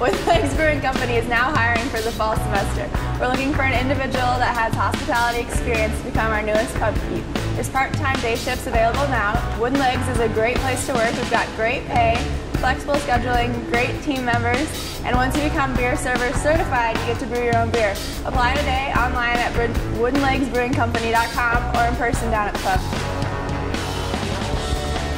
Wooden Legs Brewing Company is now hiring for the fall semester. We're looking for an individual that has hospitality experience to become our newest pub keep. There's part-time day shifts available now. Wooden Legs is a great place to work. We've got great pay, flexible scheduling, great team members, and once you become beer server certified, you get to brew your own beer. Apply today online at woodenlegsbrewingcompany.com or in person down at the pub.